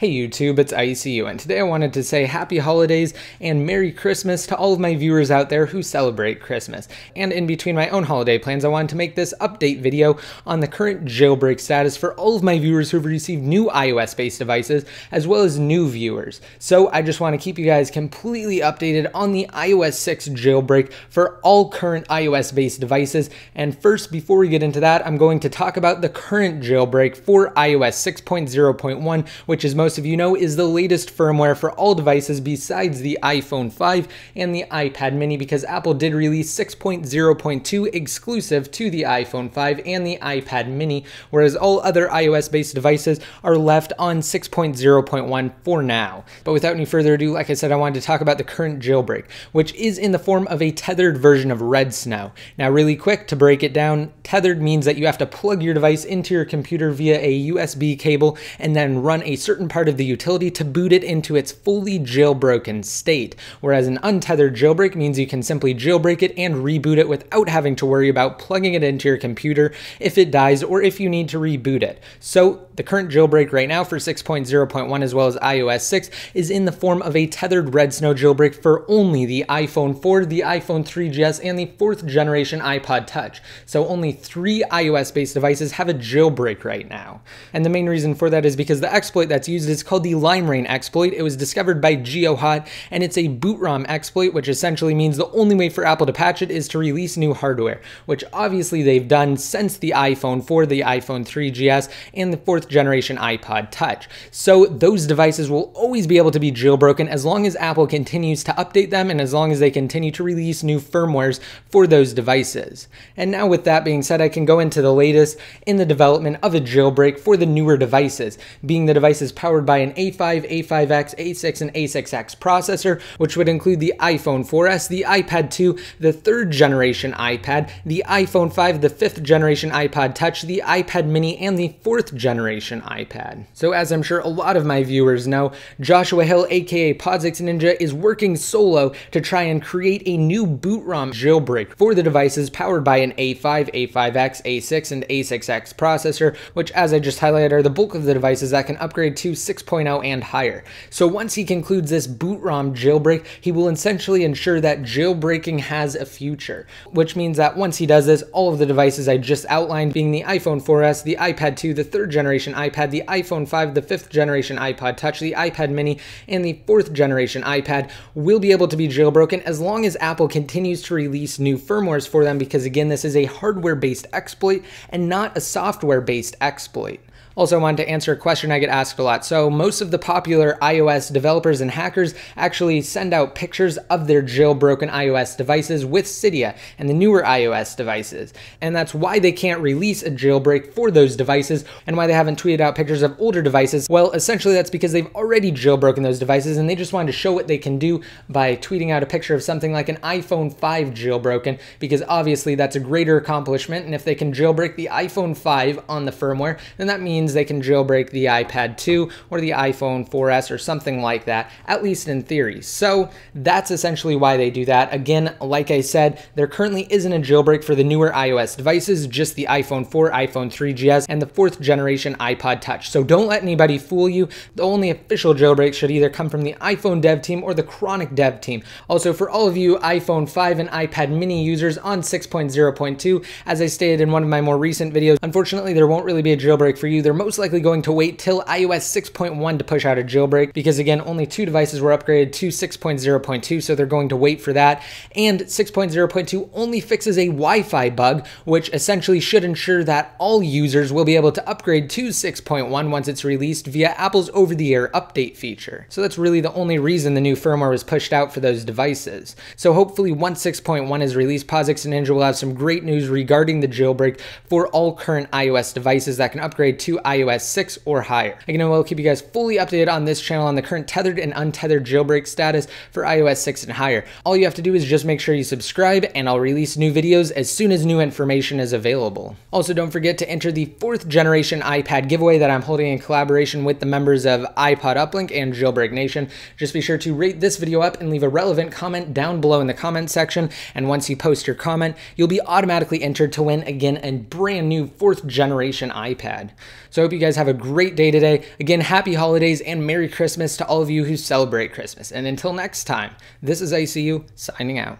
Hey YouTube, it's ICU, and today I wanted to say happy holidays and Merry Christmas to all of my viewers out there who celebrate Christmas. And in between my own holiday plans, I wanted to make this update video on the current jailbreak status for all of my viewers who've received new iOS-based devices, as well as new viewers. So I just want to keep you guys completely updated on the iOS 6 jailbreak for all current iOS-based devices. And first, before we get into that, I'm going to talk about the current jailbreak for iOS 6.0.1, which is most most of you know, is the latest firmware for all devices besides the iPhone 5 and the iPad mini because Apple did release 6.0.2 exclusive to the iPhone 5 and the iPad mini, whereas all other iOS-based devices are left on 6.0.1 for now. But without any further ado, like I said, I wanted to talk about the current jailbreak, which is in the form of a tethered version of Redsn0w. Now, really quick to break it down, tethered means that you have to plug your device into your computer via a USB cable and then run a certain part part of the utility to boot it into its fully jailbroken state, whereas an untethered jailbreak means you can simply jailbreak it and reboot it without having to worry about plugging it into your computer if it dies or if you need to reboot it. So the current jailbreak right now for 6.0.1 as well as iOS 6 is in the form of a tethered Redsn0w jailbreak for only the iPhone 4, the iPhone 3GS, and the fourth generation iPod Touch. So only three iOS based devices have a jailbreak right now. And the main reason for that is because the exploit that's used is called the limera1n exploit. It was discovered by GeoHot, and it's a boot ROM exploit, which essentially means the only way for Apple to patch it is to release new hardware, which obviously they've done since the iPhone 4, the iPhone 3GS, and the fourth generation iPod Touch. So those devices will always be able to be jailbroken as long as Apple continues to update them and as long as they continue to release new firmwares for those devices. And now with that being said, I can go into the latest in the development of a jailbreak for the newer devices, being the devices powered powered by an A5, A5X, A6, and A6X processor, which would include the iPhone 4S, the iPad 2, the third generation iPad, the iPhone 5, the fifth generation iPod Touch, the iPad mini, and the fourth generation iPad. So as I'm sure a lot of my viewers know, Joshua Hill, aka POSIX Ninja, is working solo to try and create a new boot ROM jailbreak for the devices powered by an A5, A5X, A6, and A6X processor, which as I just highlighted are the bulk of the devices that can upgrade to 6.0 and higher. So once he concludes this boot ROM jailbreak, he will essentially ensure that jailbreaking has a future, which means that once he does this, all of the devices I just outlined, being the iPhone 4S, the iPad 2, the third generation iPad, the iPhone 5, the fifth generation iPod Touch, the iPad mini, and the fourth generation iPad, will be able to be jailbroken as long as Apple continues to release new firmwares for them because again, this is a hardware-based exploit and not a software-based exploit. Also, wanted to answer a question I get asked a lot. So, most of the popular iOS developers and hackers actually send out pictures of their jailbroken iOS devices with Cydia and the newer iOS devices. And that's why they can't release a jailbreak for those devices and why they haven't tweeted out pictures of older devices. Well, essentially, that's because they've already jailbroken those devices and they just wanted to show what they can do by tweeting out a picture of something like an iPhone 5 jailbroken, because obviously that's a greater accomplishment. And if they can jailbreak the iPhone 5 on the firmware, then that means means they can jailbreak the iPad 2 or the iPhone 4S or something like that, at least in theory. So that's essentially why they do that. Again, like I said, there currently isn't a jailbreak for the newer iOS devices, just the iPhone 4, iPhone 3GS, and the fourth generation iPod Touch. So don't let anybody fool you. The only official jailbreak should either come from the iPhone dev team or the Chronic dev team. Also, for all of you iPhone 5 and iPad mini users on 6.0.2, as I stated in one of my more recent videos, unfortunately, there won't really be a jailbreak for you. They're most likely going to wait till iOS 6.1 to push out a jailbreak because again, only two devices were upgraded to 6.0.2, so they're going to wait for that. And 6.0.2 only fixes a Wi-Fi bug, which essentially should ensure that all users will be able to upgrade to 6.1 once it's released via Apple's over-the-air update feature. So that's really the only reason the new firmware was pushed out for those devices. So hopefully once 6.1 is released, POSIX and Ninja will have some great news regarding the jailbreak for all current iOS devices that can upgrade to iOS 6 or higher. Again, I will keep you guys fully updated on this channel on the current tethered and untethered jailbreak status for iOS 6 and higher. All you have to do is just make sure you subscribe and I'll release new videos as soon as new information is available. Also, don't forget to enter the fourth generation iPad giveaway that I'm holding in collaboration with the members of iPod Uplink and Jailbreak Nation. Just be sure to rate this video up and leave a relevant comment down below in the comment section. And once you post your comment, you'll be automatically entered to win again a brand new fourth generation iPad. So I hope you guys have a great day today. Again, happy holidays and Merry Christmas to all of you who celebrate Christmas. And until next time, this is ICU signing out.